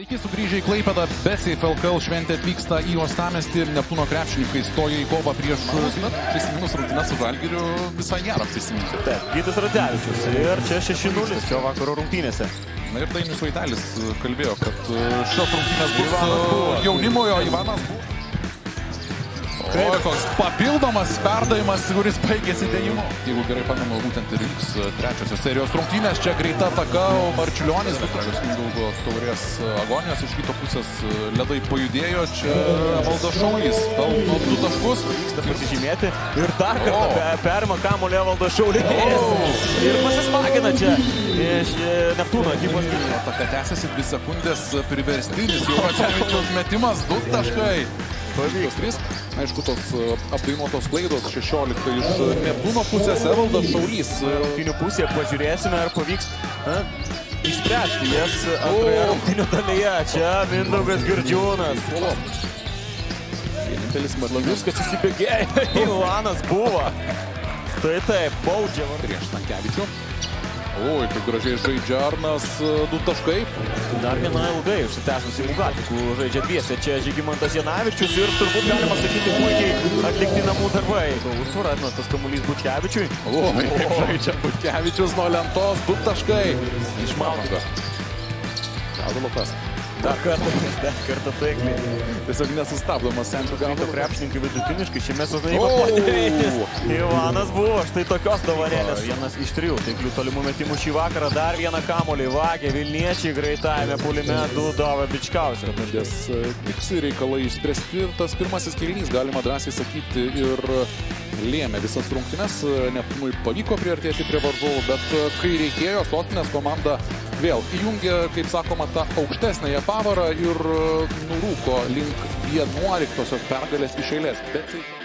Sveiki sugrįžę į Klaipėdą, Besif LKL šventė atvyksta į Ostamestį ir Neptūno krepšininkai stoja į kovą prieš, na, prisiminus rungtynes su Žalgiriu, visai gera prisiminti. Taip, Gytis Radzevičius ir čia 6-0 šio vakaro rungtynėse. Na ir Dainis Vaitelis kalbėjo, kad šios rungtynės bus Ivanas buvo. jaunimojo Ivanas buvo. Koks papildomas perdavimas, kuris baigėsi dėjimu. Jeigu gerai pamenu, būtent ir vyks trečiosios serijos rungtynės. Čia greita ataka, o Marčiulionis, Vitorius Mindaugo taurės agonijos iš kito pusės ledai pajudėjo. Čia valdo Šaulys, pelno du taškus. Vyksta pasižymėti ir dar kartą O. pe- perima kamuolį valdo šaulės. O. Ir pasismagina čia iš e, Neptūno ekipos. Ataka tęsiasi dvi sekundės priverstinis. Jau Racevičiaus metimas, du taškai. Pavyks. Aišku, tos e, apdainuotos klaidos 16 iš Neptūno pusės Evaldas Šaulys. e, Rungtynių pusėje pažiūrėsime, ar pavyks a, išspręsti jas antroje O. rungtynių dalyje. Čia Mindaugas Girdžiūnas. Vienintelis Viskas įsibėgėjo. Ivanas buvo. Tai taip, baudžia. prieš Stankevičių. Oi, kaip gražiai žaidžia Arnas, e, du taškai. Dar viena ilgai užsitęsusi Ugatikų žaidžia dviese. Čia Žygimantas Janavičius ir turbūt galima sakyti puikiai atlikti namų darbai. Užtvara atmestas kamuolys Bučkevičiui. Oi, kaip žaidžia Butkevičius nuo lentos, du taškai. Iš Malmako. Gaudalopas. Dar kartą, dar kartą taikliai. Tiesiog nesustabdomas Ryto Gaudalopas. krepšininkai vidutiniškai šiame O! sezone ypač Ivanas buvo štai tokios dovanėlės. Vienas iš trijų taiklių tolimų metimų šį vakarą. Dar vieną kamolį vagė Vilniečiai greitajame pulime du davė Bičkausio. Nes visi reikalai išspręsti tas pirmasis kėlinys, galima drąsiai sakyti, ir lėmė visas rungtynes. Neptūnui pavyko priartėti prie varžovų, bet kai reikėjo, sostinės komanda vėl įjungė, kaip sakoma, tą aukštesnąją pavarą ir e, nurūko link 11 pergalės iš eilės. Bet...